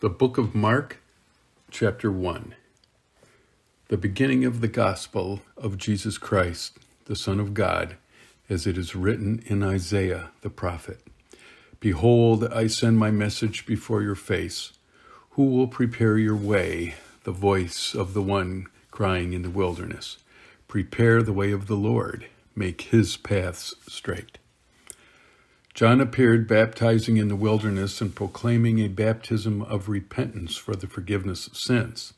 The Book of Mark, Chapter 1. The beginning of the Gospel of Jesus Christ, the Son of God, as it is written in Isaiah the prophet Behold, I send my message before your face. Who will prepare your way? The voice of the one crying in the wilderness Prepare the way of the Lord, make his paths straight. John appeared baptizing in the wilderness and proclaiming a baptism of repentance for the forgiveness of sins.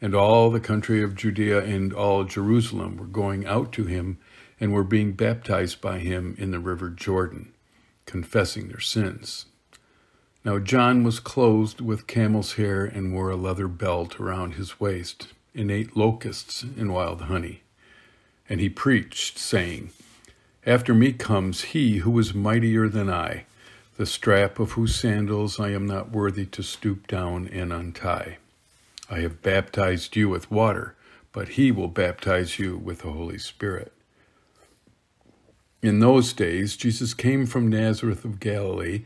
And all the country of Judea and all Jerusalem were going out to him and were being baptized by him in the river Jordan, confessing their sins. Now John was clothed with camel's hair and wore a leather belt around his waist, and ate locusts and wild honey. And he preached, saying, after me comes he who is mightier than I, the strap of whose sandals I am not worthy to stoop down and untie. I have baptized you with water, but he will baptize you with the Holy Spirit. In those days, Jesus came from Nazareth of Galilee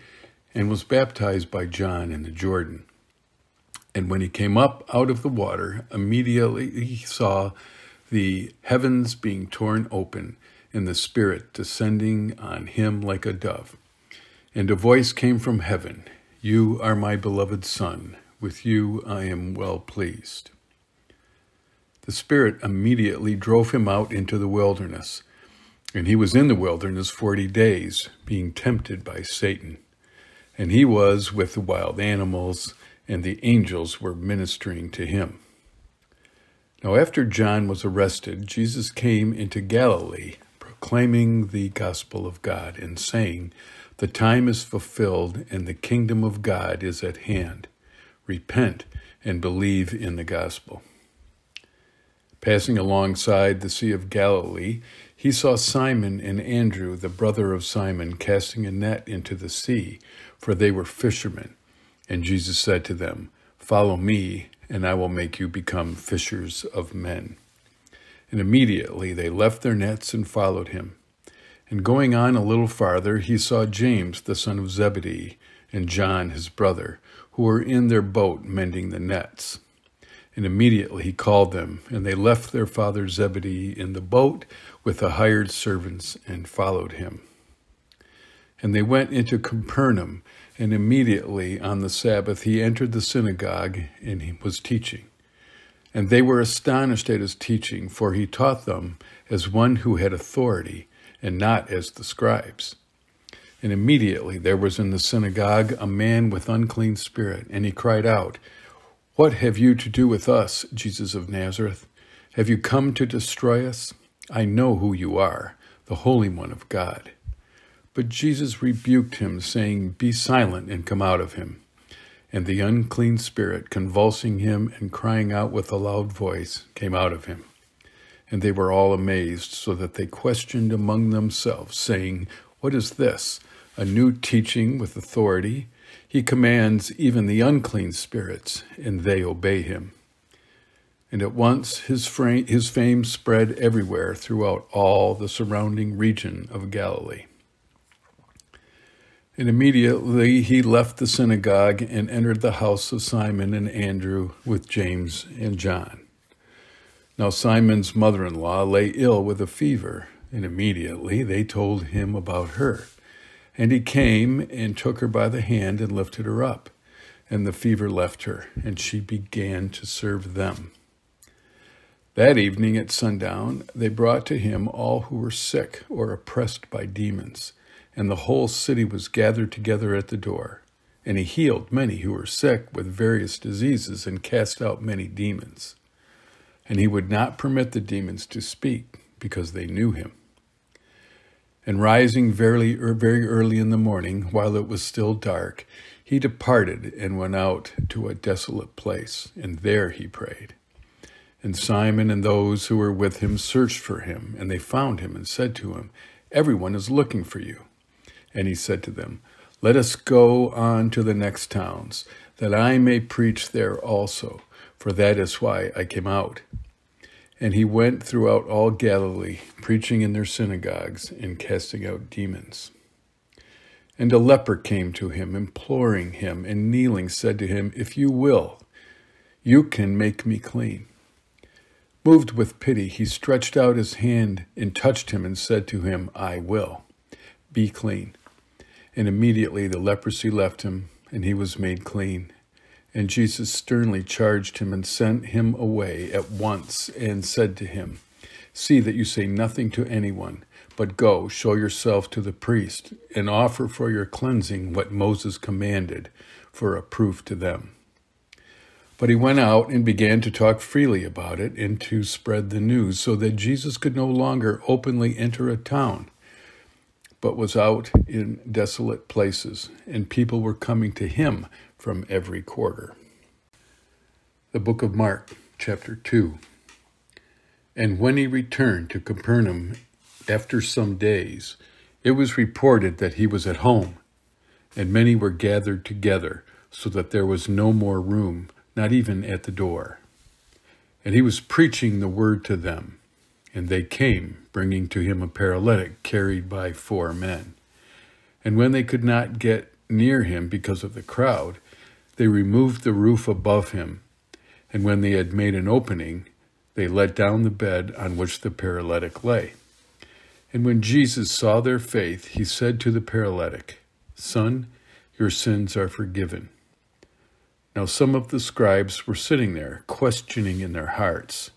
and was baptized by John in the Jordan. And when he came up out of the water, immediately he saw the heavens being torn open and the Spirit descending on him like a dove. And a voice came from heaven You are my beloved Son, with you I am well pleased. The Spirit immediately drove him out into the wilderness, and he was in the wilderness forty days, being tempted by Satan. And he was with the wild animals, and the angels were ministering to him. Now, after John was arrested, Jesus came into Galilee proclaiming the gospel of God and saying, The time is fulfilled and the kingdom of God is at hand. Repent and believe in the gospel. Passing alongside the Sea of Galilee, he saw Simon and Andrew, the brother of Simon, casting a net into the sea, for they were fishermen. And Jesus said to them, Follow me, and I will make you become fishers of men. And immediately they left their nets and followed him. And going on a little farther, he saw James, the son of Zebedee, and John, his brother, who were in their boat mending the nets. And immediately he called them, and they left their father Zebedee in the boat with the hired servants and followed him. And they went into Capernaum, and immediately on the Sabbath he entered the synagogue, and he was teaching. And they were astonished at his teaching, for he taught them as one who had authority, and not as the scribes. And immediately there was in the synagogue a man with unclean spirit, and he cried out, What have you to do with us, Jesus of Nazareth? Have you come to destroy us? I know who you are, the Holy One of God. But Jesus rebuked him, saying, Be silent and come out of him. And the unclean spirit, convulsing him and crying out with a loud voice, came out of him. And they were all amazed, so that they questioned among themselves, saying, What is this? A new teaching with authority? He commands even the unclean spirits, and they obey him. And at once his, frame, his fame spread everywhere throughout all the surrounding region of Galilee. And immediately he left the synagogue and entered the house of Simon and Andrew with James and John. Now Simon's mother in law lay ill with a fever, and immediately they told him about her. And he came and took her by the hand and lifted her up. And the fever left her, and she began to serve them. That evening at sundown, they brought to him all who were sick or oppressed by demons and the whole city was gathered together at the door. And he healed many who were sick with various diseases and cast out many demons. And he would not permit the demons to speak because they knew him. And rising very, er, very early in the morning, while it was still dark, he departed and went out to a desolate place, and there he prayed. And Simon and those who were with him searched for him, and they found him and said to him, Everyone is looking for you. And he said to them, Let us go on to the next towns, that I may preach there also, for that is why I came out. And he went throughout all Galilee, preaching in their synagogues and casting out demons. And a leper came to him, imploring him, and kneeling said to him, If you will, you can make me clean. Moved with pity, he stretched out his hand and touched him and said to him, I will. Be clean. And immediately the leprosy left him, and he was made clean. And Jesus sternly charged him and sent him away at once and said to him, See that you say nothing to anyone, but go, show yourself to the priest, and offer for your cleansing what Moses commanded for a proof to them. But he went out and began to talk freely about it and to spread the news, so that Jesus could no longer openly enter a town, but was out in desolate places, and people were coming to him from every quarter. The book of Mark, chapter 2. And when he returned to Capernaum after some days, it was reported that he was at home, and many were gathered together, so that there was no more room, not even at the door. And he was preaching the word to them, and they came, bringing to him a paralytic carried by four men. And when they could not get near him because of the crowd, they removed the roof above him, and when they had made an opening, they let down the bed on which the paralytic lay. And when Jesus saw their faith, he said to the paralytic, Son, your sins are forgiven. Now some of the scribes were sitting there, questioning in their hearts,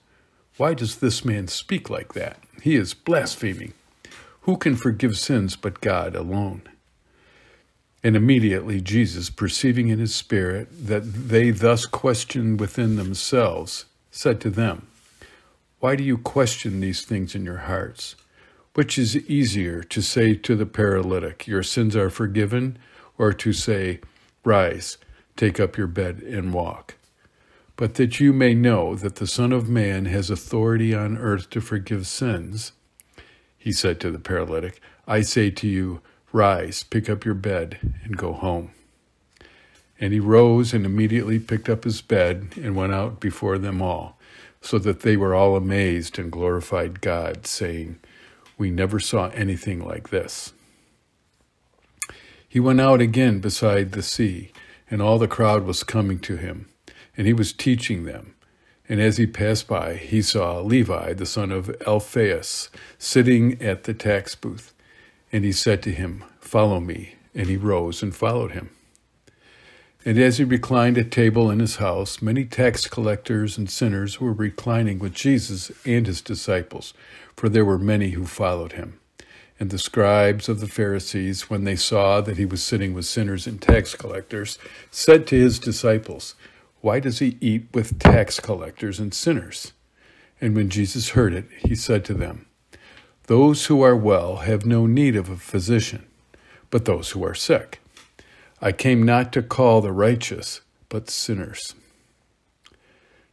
Why does this man speak like that? He is blaspheming. Who can forgive sins but God alone? And immediately Jesus, perceiving in his spirit that they thus questioned within themselves, said to them, Why do you question these things in your hearts? Which is easier to say to the paralytic, Your sins are forgiven, or to say, Rise, take up your bed and walk? But that you may know that the Son of Man has authority on earth to forgive sins, he said to the paralytic, I say to you, Rise, pick up your bed, and go home. And he rose and immediately picked up his bed and went out before them all, so that they were all amazed and glorified God, saying, We never saw anything like this. He went out again beside the sea, and all the crowd was coming to him, and he was teaching them. And as he passed by, he saw Levi, the son of Alphaeus, sitting at the tax booth and he said to him, Follow me. And he rose and followed him. And as he reclined at table in his house, many tax collectors and sinners were reclining with Jesus and his disciples, for there were many who followed him. And the scribes of the Pharisees, when they saw that he was sitting with sinners and tax collectors, said to his disciples, Why does he eat with tax collectors and sinners? And when Jesus heard it, he said to them, those who are well have no need of a physician, but those who are sick. I came not to call the righteous, but sinners.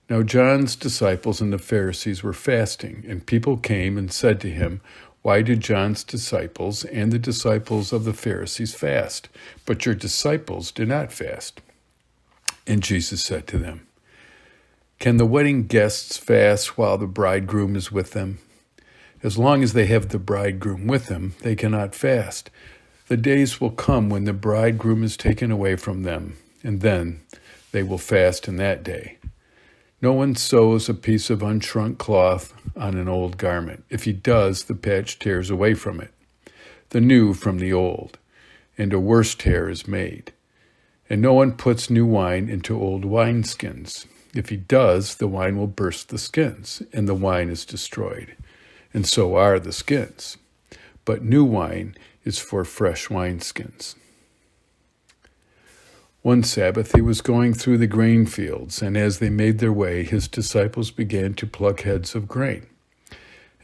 Now John's disciples and the Pharisees were fasting, and people came and said to him, Why do John's disciples and the disciples of the Pharisees fast, but your disciples do not fast? And Jesus said to them, Can the wedding guests fast while the bridegroom is with them? As long as they have the bridegroom with them, they cannot fast. The days will come when the bridegroom is taken away from them, and then they will fast in that day. No one sews a piece of unshrunk cloth on an old garment. If he does, the patch tears away from it, the new from the old, and a worse tear is made. And no one puts new wine into old wineskins. If he does, the wine will burst the skins, and the wine is destroyed and so are the skins. But new wine is for fresh wineskins. One Sabbath he was going through the grain fields, and as they made their way, his disciples began to pluck heads of grain.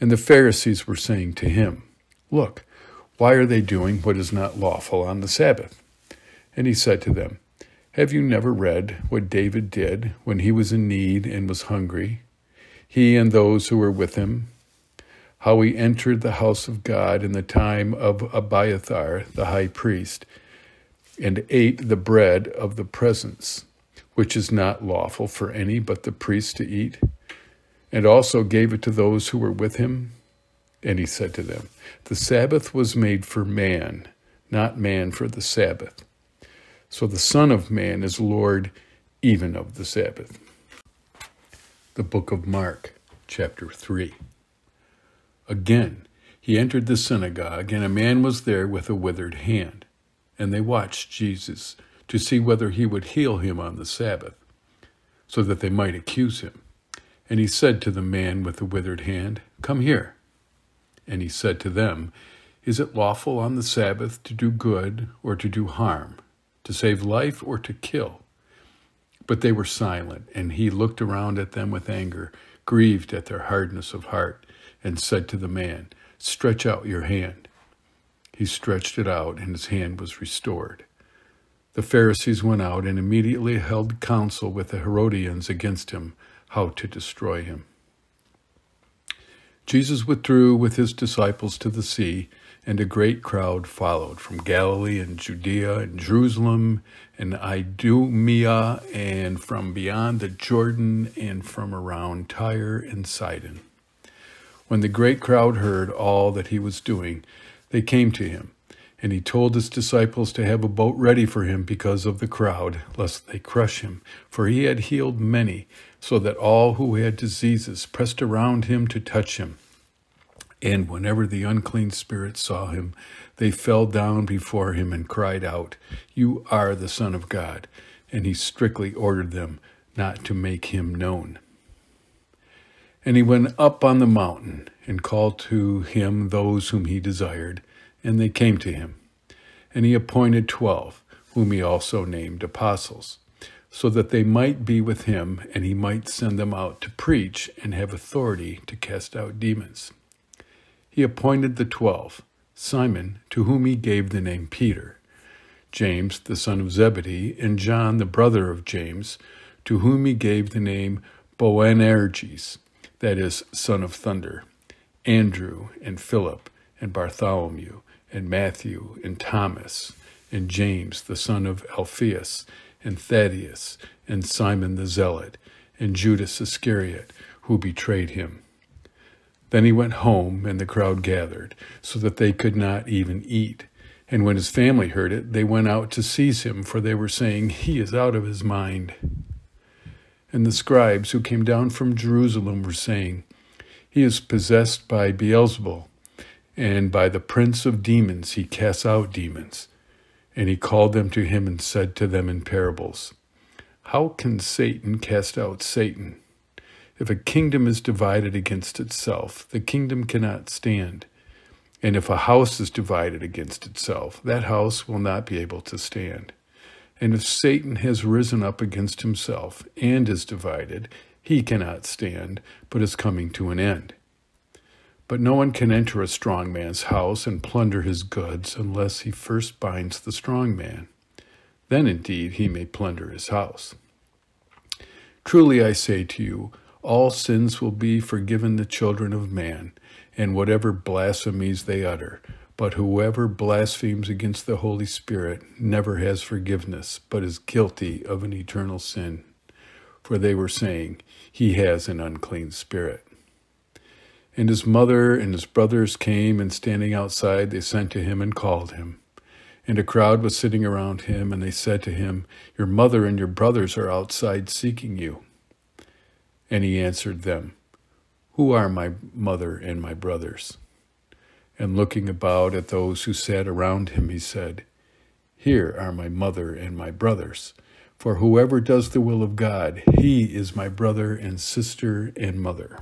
And the Pharisees were saying to him, Look, why are they doing what is not lawful on the Sabbath? And he said to them, Have you never read what David did when he was in need and was hungry, he and those who were with him, how he entered the house of God in the time of Abiathar the high priest, and ate the bread of the presence, which is not lawful for any but the priest to eat, and also gave it to those who were with him. And he said to them, The Sabbath was made for man, not man for the Sabbath. So the Son of Man is Lord even of the Sabbath. The book of Mark, chapter 3. Again, he entered the synagogue, and a man was there with a withered hand. And they watched Jesus to see whether he would heal him on the Sabbath, so that they might accuse him. And he said to the man with the withered hand, Come here. And he said to them, Is it lawful on the Sabbath to do good or to do harm, to save life or to kill? But they were silent, and he looked around at them with anger, grieved at their hardness of heart, and said to the man, Stretch out your hand. He stretched it out, and his hand was restored. The Pharisees went out and immediately held counsel with the Herodians against him, how to destroy him. Jesus withdrew with his disciples to the sea, and a great crowd followed from Galilee and Judea and Jerusalem and Idumea and from beyond the Jordan and from around Tyre and Sidon. When the great crowd heard all that he was doing, they came to him, and he told his disciples to have a boat ready for him because of the crowd, lest they crush him, for he had healed many so that all who had diseases pressed around him to touch him. And whenever the unclean spirits saw him, they fell down before him and cried out, You are the Son of God. And he strictly ordered them not to make him known. And he went up on the mountain and called to him those whom he desired, and they came to him. And he appointed twelve, whom he also named apostles so that they might be with him and he might send them out to preach and have authority to cast out demons. He appointed the twelve Simon, to whom he gave the name Peter, James, the son of Zebedee, and John, the brother of James, to whom he gave the name Boanerges, that is, son of thunder, Andrew, and Philip, and Bartholomew, and Matthew, and Thomas, and James, the son of Alphaeus, and Thaddeus, and Simon the Zealot, and Judas Iscariot, who betrayed him. Then he went home, and the crowd gathered, so that they could not even eat. And when his family heard it, they went out to seize him, for they were saying, He is out of his mind. And the scribes who came down from Jerusalem were saying, He is possessed by Beelzebul, and by the prince of demons he casts out demons. And he called them to him and said to them in parables, How can Satan cast out Satan? If a kingdom is divided against itself, the kingdom cannot stand. And if a house is divided against itself, that house will not be able to stand. And if Satan has risen up against himself and is divided, he cannot stand, but is coming to an end. But no one can enter a strong man's house and plunder his goods unless he first binds the strong man. Then indeed he may plunder his house. Truly I say to you, all sins will be forgiven the children of man, and whatever blasphemies they utter. But whoever blasphemes against the Holy Spirit never has forgiveness, but is guilty of an eternal sin. For they were saying, He has an unclean spirit. And his mother and his brothers came, and standing outside, they sent to him and called him. And a crowd was sitting around him, and they said to him, Your mother and your brothers are outside seeking you. And he answered them, Who are my mother and my brothers? And looking about at those who sat around him, he said, Here are my mother and my brothers. For whoever does the will of God, he is my brother and sister and mother.